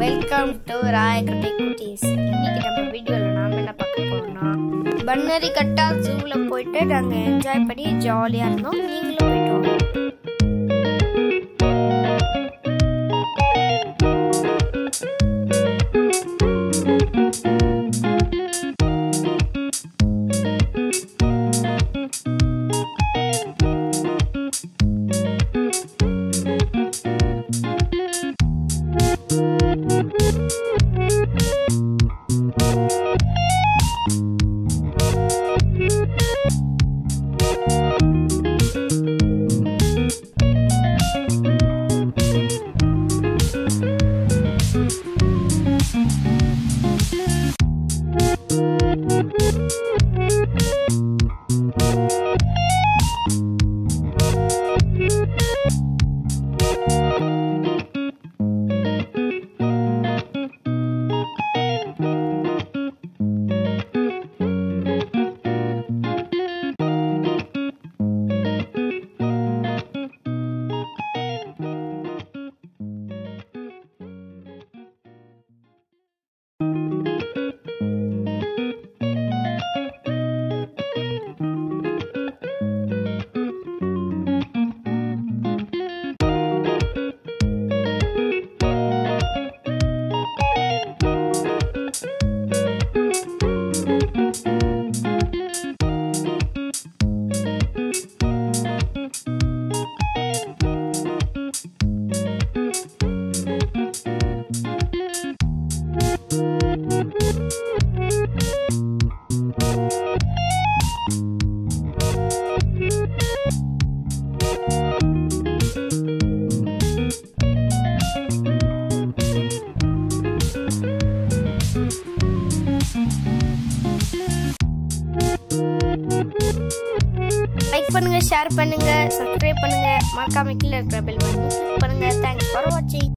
Welcome to ராயக்குட்டி குட்டீஸ் இன்னைக்கு நம்ம வீடியோவில் நாம் என்ன பார்க்க போறோம்னா பன்னரி கட்டா ஜூவில் போயிட்டு நாங்கள் என்ஜாய் பண்ணி ஜாலியாக இருந்தோம். நீங்களும் Bye. லைக் பண்ணுங்க ஷேர் பண்ணுங்க சப்ஸ்கிரைப் பண்ணுங்க. மறக்காம கீழே இருக்கிற பெல் பட்டன் கிளிக் பண்ணுங்க. தேங்க்ஸ் ஃபார் வாட்சிங்